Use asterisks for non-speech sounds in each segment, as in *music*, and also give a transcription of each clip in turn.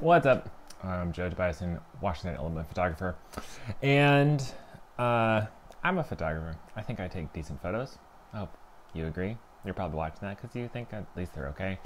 What's up? I'm Joe Tobiason, Washington Element photographer, and uh, I'm a photographer. I think I take decent photos. I hope you agree. You're probably watching that because you think at least they're okay.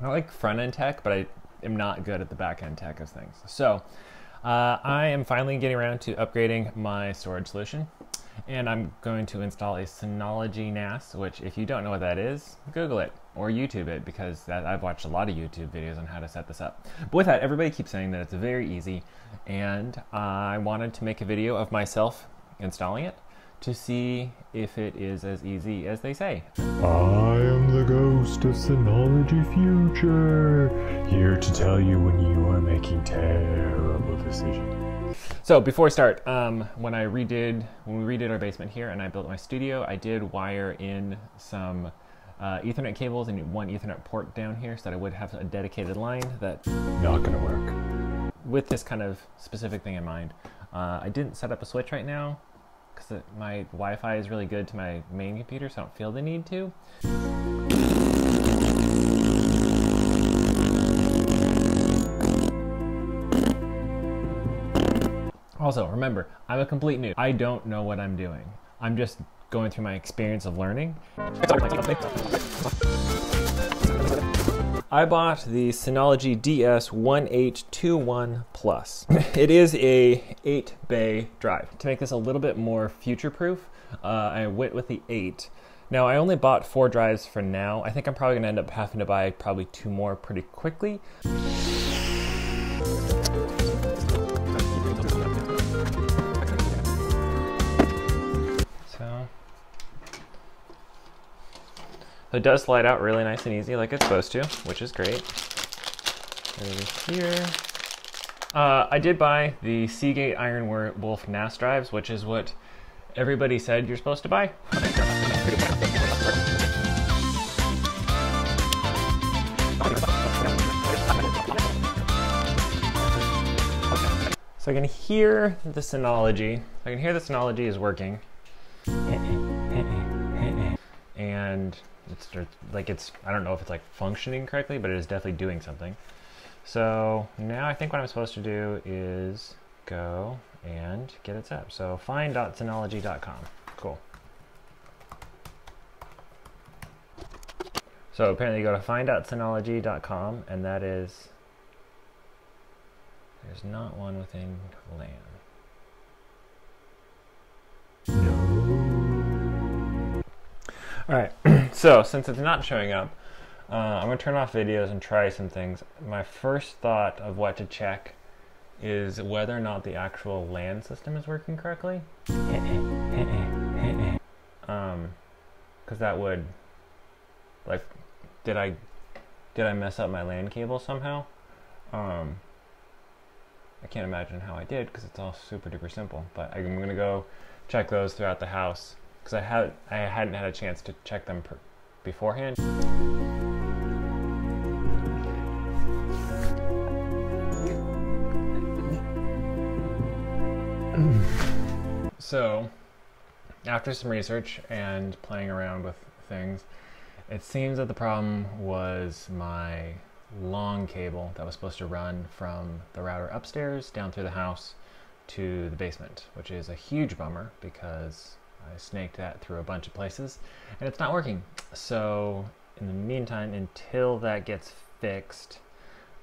I like front end tech, but I am not good at the back end tech of things. So uh, I am finally getting around to upgrading my storage solution and I'm going to install a Synology NAS, which if you don't know what that is, Google it or YouTube it because that, I've watched a lot of YouTube videos on how to set this up. But with that, everybody keeps saying that it's very easy, and I wanted to make a video of myself installing it to see if it is as easy as they say. I am the ghost of Synology Future, here to tell you when you are making terrible decisions. So before I start, um, when I redid when we redid our basement here and I built my studio, I did wire in some uh, Ethernet cables and one Ethernet port down here so that I would have a dedicated line that Not gonna work. with this kind of specific thing in mind. Uh, I didn't set up a switch right now because my Wi-Fi is really good to my main computer, so I don't feel the need to. Also, remember, I'm a complete noob. I don't know what I'm doing. I'm just going through my experience of learning. I bought the Synology DS1821 Plus. *laughs* it is a 8 bay drive. To make this a little bit more future proof, uh, I went with the 8. Now, I only bought four drives for now. I think I'm probably going to end up having to buy probably two more pretty quickly. It does slide out really nice and easy like it's supposed to, which is great. Here. Uh, I did buy the Seagate Iron Wolf NAS drives, which is what everybody said you're supposed to buy. So I can hear the Synology. I can hear the Synology is working. And it's like it's, I don't know if it's like functioning correctly, but it is definitely doing something. So now I think what I'm supposed to do is go and get it set up. So find.synology.com. Cool. So apparently you go to find.synology.com and that is there's not one within LAN. All right, *clears throat* so since it's not showing up, uh, I'm gonna turn off videos and try some things. My first thought of what to check is whether or not the actual LAN system is working correctly. um, because that would, like, did I, did I mess up my LAN cable somehow? Um, I can't imagine how I did because it's all super duper simple. But I'm gonna go check those throughout the house because I had I hadn't had a chance to check them beforehand. so, after some research and playing around with things, it seems that the problem was my long cable that was supposed to run from the router upstairs down through the house to the basement, which is a huge bummer because I snaked that through a bunch of places and it's not working. So in the meantime, until that gets fixed,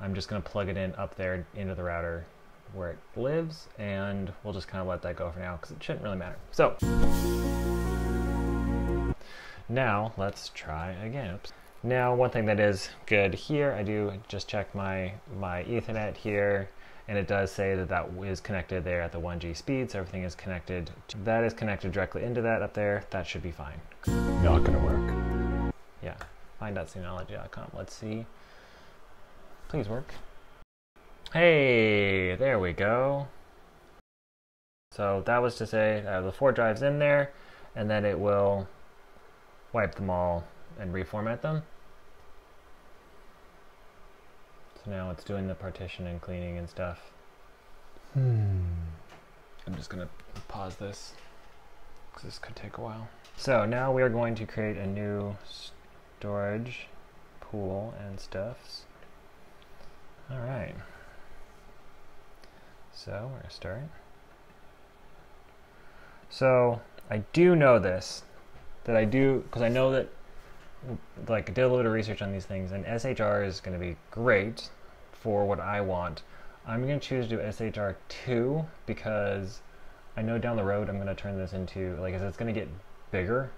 I'm just going to plug it in up there into the router where it lives and we'll just kind of let that go for now because it shouldn't really matter. So now let's try again. Oops. Now, one thing that is good here, I do just check my, my Ethernet here, and it does say that that is connected there at the 1G speed, so everything is connected. To, that is connected directly into that up there. That should be fine. Not gonna work. Yeah, find.synology.com. Let's see. Please work. Hey, there we go. So that was to say uh, the four drives in there, and then it will wipe them all and reformat them. So now it's doing the partition and cleaning and stuff. Hmm. I'm just gonna pause this. because this could take a while. So now we are going to create a new storage pool and stuffs. All right. So we're gonna start. So I do know this, that I do, because I know that, like, I did a little bit of research on these things, and SHR is going to be great for what I want. I'm going to choose to do SHR 2 because I know down the road I'm going to turn this into, like, as it's going to get bigger,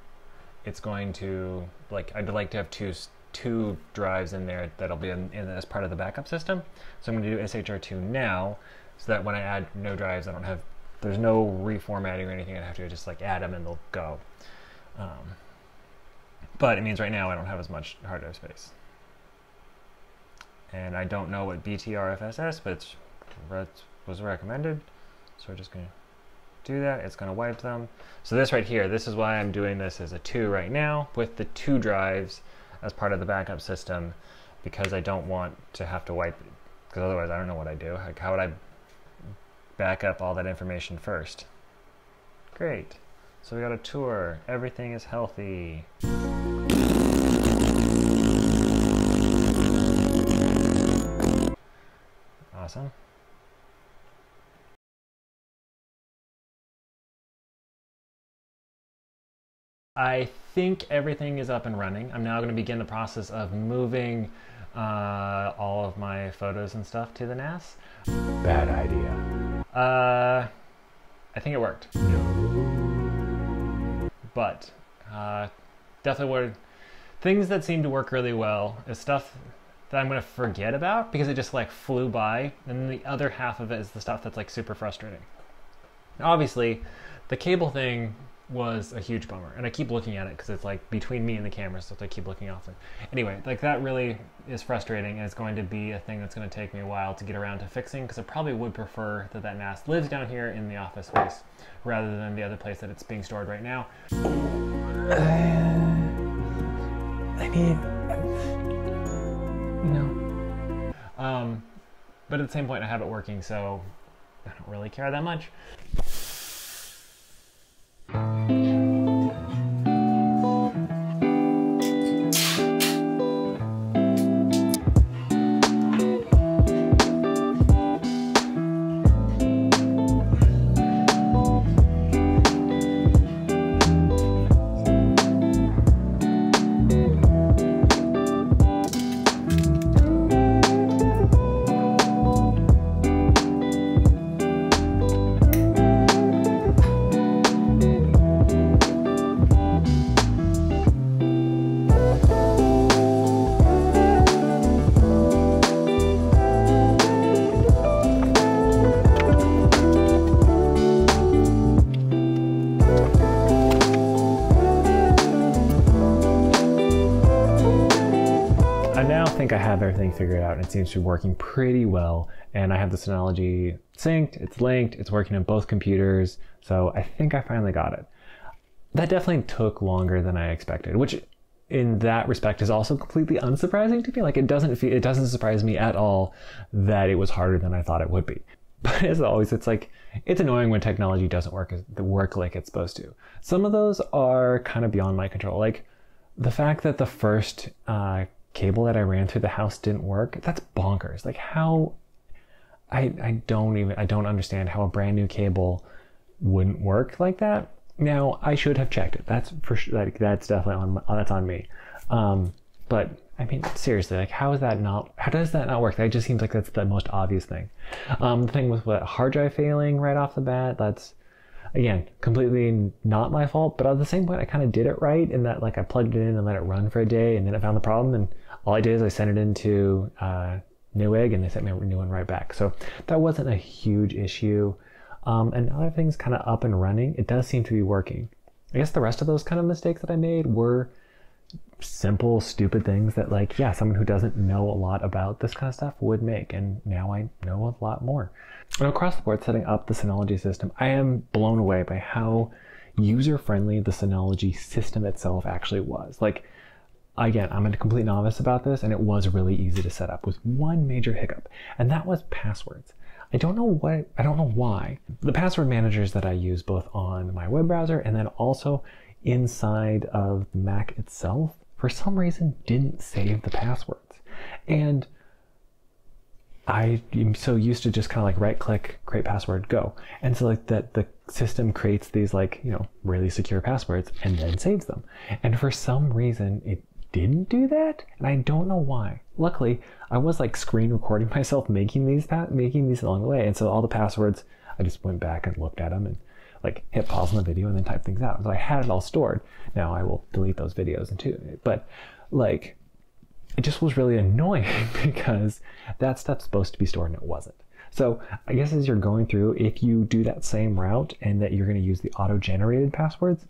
it's going to, like, I'd like to have two two drives in there that'll be in, in as part of the backup system. So I'm going to do SHR2 now so that when I add no drives, I don't have there's no reformatting or anything. I have to just like add them and they'll go. Um, but it means right now I don't have as much hard drive space. And I don't know what BTRFSS, but it was recommended. So we're just going to do that. It's going to wipe them. So this right here, this is why I'm doing this as a 2 right now with the two drives as part of the backup system because I don't want to have to wipe because otherwise I don't know what I do. Like how would I back up all that information first. Great. So we got a tour. Everything is healthy. Awesome. I think everything is up and running. I'm now going to begin the process of moving uh, all of my photos and stuff to the NAS. Bad idea. Uh, I think it worked. No. But uh, definitely were things that seem to work really well is stuff that I'm going to forget about because it just like flew by. And the other half of it is the stuff that's like super frustrating. Obviously, the cable thing was a huge bummer. And I keep looking at it because it's like between me and the camera, so I keep looking off it. Anyway, like that really is frustrating, and it's going to be a thing that's going to take me a while to get around to fixing because I probably would prefer that that NAS lives down here in the office space rather than the other place that it's being stored right now. *sighs* I mean, no. Um, but at the same point, I have it working, so I don't really care that much. Everything figured out and it seems to be working pretty well. And I have the Synology synced, it's linked, it's working on both computers. So I think I finally got it. That definitely took longer than I expected, which in that respect is also completely unsurprising to me. Like it doesn't feel, it doesn't surprise me at all that it was harder than I thought it would be. *laughs* But as always, it's like it's annoying when technology doesn't work the work like it's supposed to. Some of those are kind of beyond my control. Like the fact that the first uh, cable that I ran through the house didn't work. That's bonkers. Like how I I don't even I don't understand how a brand new cable wouldn't work like that. Now I should have checked it. That's for sure. Like that's definitely on that's on me. Um, but I mean seriously, like how is that not? How does that not work? That just seems like that's the most obvious thing. Um, the thing with what hard drive failing right off the bat. That's again completely not my fault. But at the same point, I kind of did it right in that like I plugged it in and let it run for a day, and then I found the problem and all I did is I sent it into uh, Newegg and they sent me a new one right back. So that wasn't a huge issue. Um, and now everything's kind of up and running, it does seem to be working. I guess the rest of those kind of mistakes that I made were simple, stupid things that, like, yeah, someone who doesn't know a lot about this kind of stuff would make. And now I know a lot more. And across the board, setting up the Synology system, I am blown away by how user friendly the Synology system itself actually was. Like, Again, I'm a complete novice about this, and it was really easy to set up with one major hiccup, and that was passwords. I don't know what, I don't know why. The password managers that I use both on my web browser and then also inside of Mac itself, for some reason didn't save the passwords. And I am so used to just kind of like right click, create password, go. And so like that the system creates these like, you know, really secure passwords and then saves them. And for some reason it didn't do that and I don't know why. Luckily, I was like screen recording *laughs* myself making these making these along the way. And so all the passwords, I just went back and looked at them and like hit pause on the video and then type things out. So I had it all stored. Now I will delete those videos and too. But like it just was really *laughs* annoying *laughs* because that stuff's supposed to be stored and it wasn't. So I guess as you're going through, if you do that same route and that you're going to use the auto-generated passwords,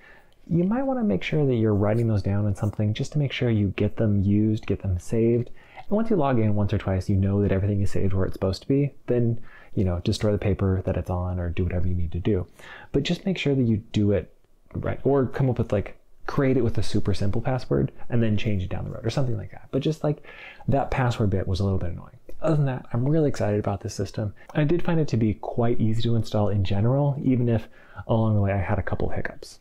you might want to make sure that you're writing those down in something just to make sure you get them used, get them saved. And once you log in once or twice, you know that everything is saved where it's supposed to be, then, you know, destroy the paper that it's on or do whatever you need to do. But just make sure that you do it right or come up with like create it with a super simple password and then change it down the road or something like that. But just like that password bit was a little bit annoying. Other than that, I'm really excited about this system. I did find it to be quite easy to install in general, even if along the way I had a couple hiccups.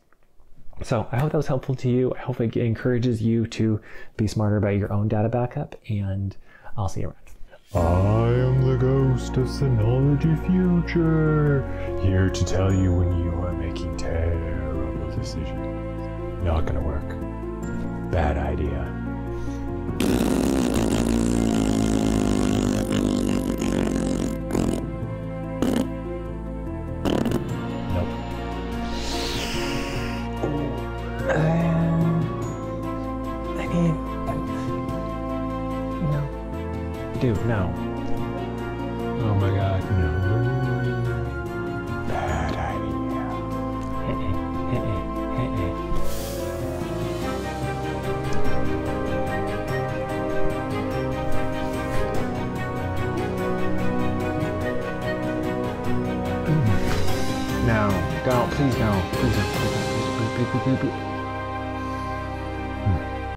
So I hope that was helpful to you. I hope it encourages you to be smarter about your own data backup, and I'll see you around. I am the ghost of Synology Future, here to tell you when you are making terrible decisions. Not gonna work. Bad idea.